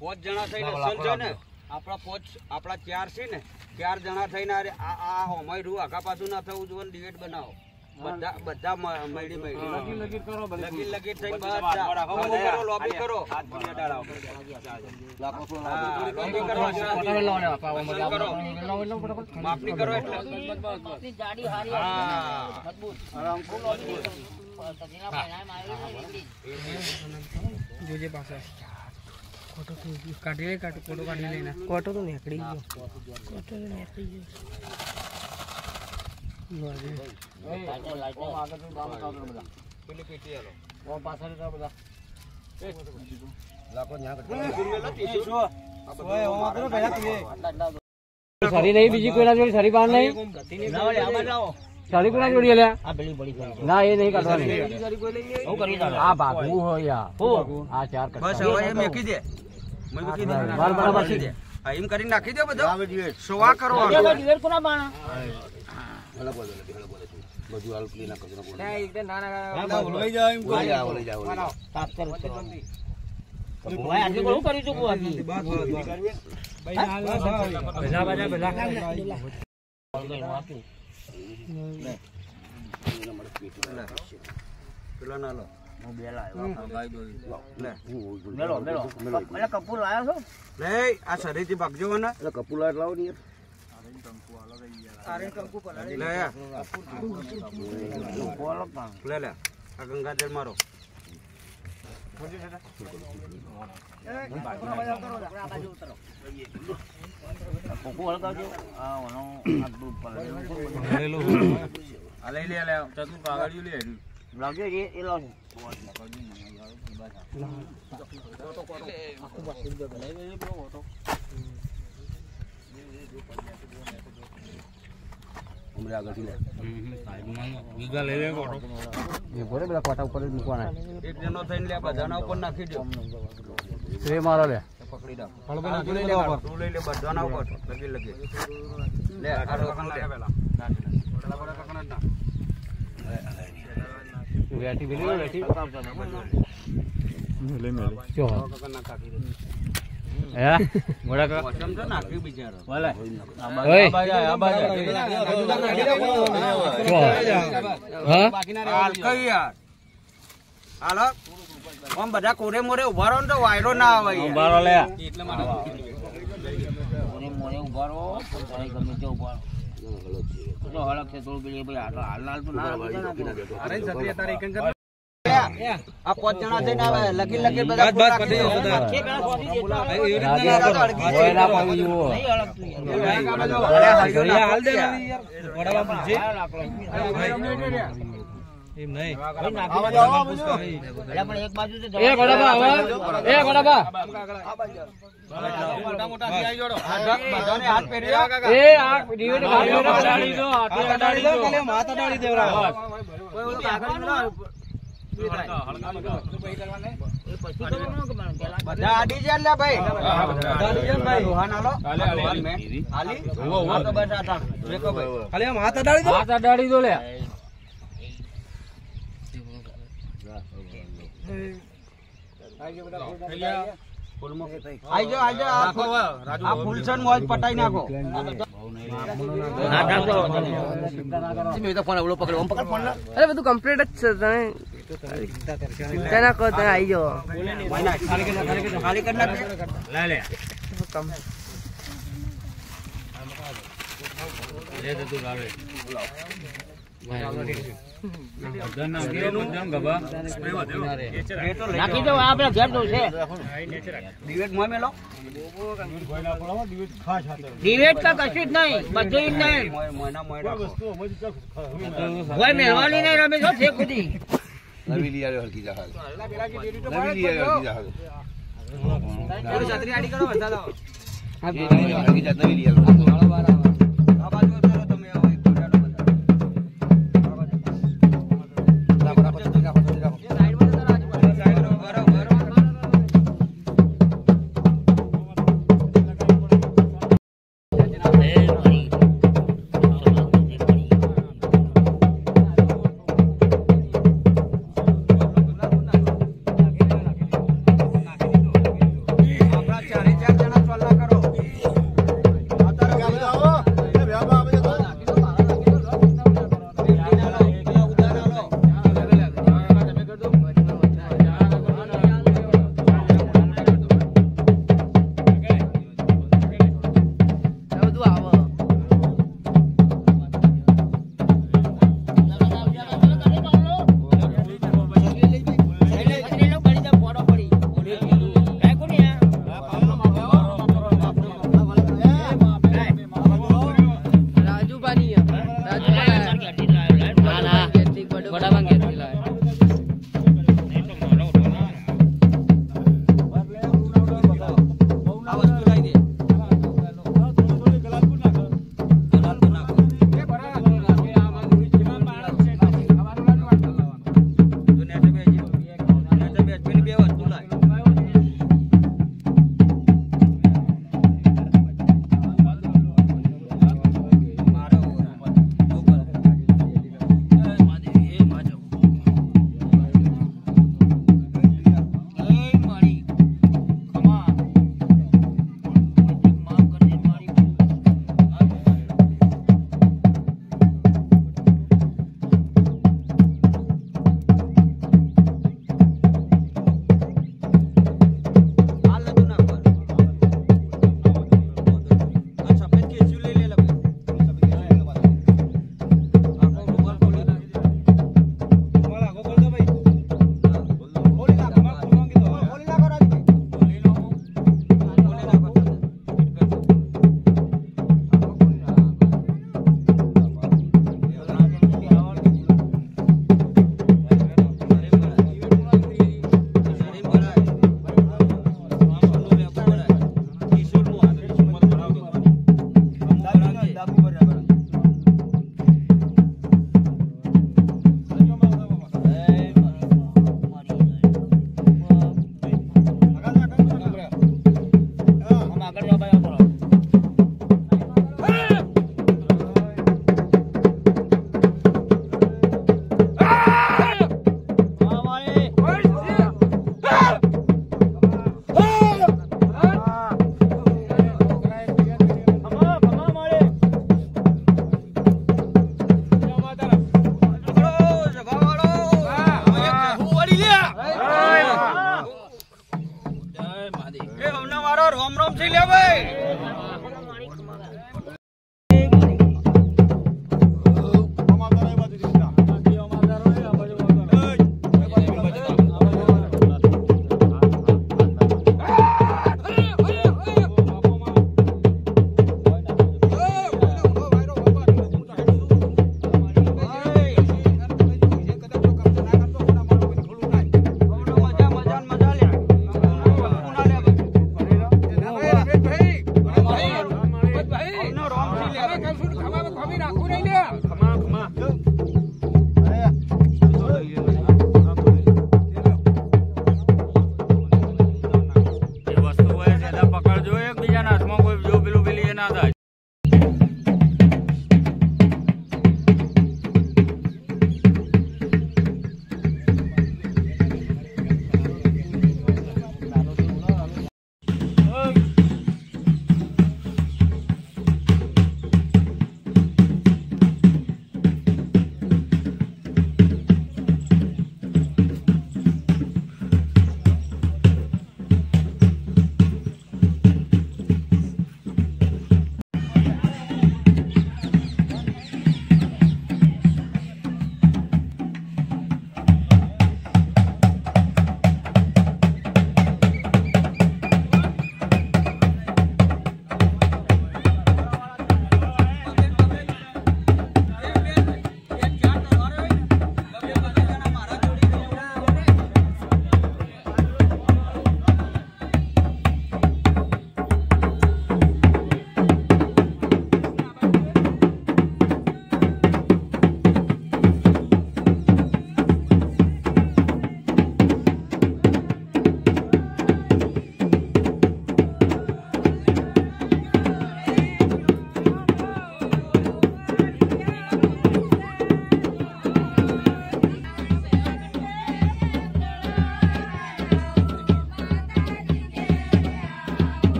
પાંચ જણા થઈને છે ને આપણા પોચ આપણા ચાર છે ને ચાર જણા થઈને આ હોમાય રૂ આખા પાછું ના થવું જોઈએ ડિબેટ બનાવો બધા બધા મળી મળી લગી લગી કરો લગી લગી થઈ બધા કરો. લોબી કરો હા, લોબી કરો. માપણી કરો. એટલે આપની જાડી હારી હા જોજે પાછળ ફોટો કાઢી લે કાઢ કોટો કાઢી લઈને કોટો તો નીકળી ગયો કોટો તો નીકળી ગયો સરી નહીં બીજી કોઈના જોડી સારી બાર નહીં. સારી કોઈના જોડી લ્યા ના એ નહીં કાઢવાની આ ભાગવું હોય આ ચાર બસ એમ કરી નાખી દે મેં મૂકી દે બરાબર, બરાબર. નાખી. દે હા, એમ કરીને નાખી દે બધો સોવા કરવાનો પેલો ના લો. લે આ શરીરથી ભાગજો ને લે આ. લે લે આ ગંગાજળ મારો લઈ લે લે ચતુર કાગળિયું લે એનું. એ ભલે બધા કોટા ઉપર જ મૂકવાના. એક જણો થઈને લે બધાના ઉપર નાખી દો. રે મારો લે. પકડી દો ફળબે લઈ લે તું લઈ લે બધાના ઉપર. લગી લગી. લે આ રોકણ લે. પેલા. પેલી લો, વેઠી ના હે મોડા કા લઈ નાખી બિચારો જો. કઈ યાર હાલો આમ બધા કોરે મોરે ઊભા રહો ને તો વાયરો ના આવે ઊભા રહો લે. આ પાંચ જણા થઈને આવે લગી લગી બધા ઓય ના ગોડાબા બધાને હાથ પહેર્યો એ આ ડિવિડ ગાડી દો આટલે અડાડી દો. બધા. આડી જાય લે ભાઈ. બધા આડી જાય. ભાઈ. રોહાન હાલો. હાલી તો બસ આ હાથ અડાડી દો. ફૂલસન મોજ પટાઈ નાખો. અરે બધું કમ્પ્લીટ જ છે તમે ચિંતા ના કરો તમે આવી જાઓ. ખાલી કરી નાખે નાખી દો આપણે ઘેર દો છે. દિવેટ મોય મેલો ડિવેટ તો કશું જ નહીં બધું જ નહીં. મોય મોયના મોય રાખો કોઈ મેળવાની નહીં રમેશ હો, છે ખુદી. આ બાજુ ઉતરો તમે આવો, એક ફોટાનો બધા. આ બાજુ.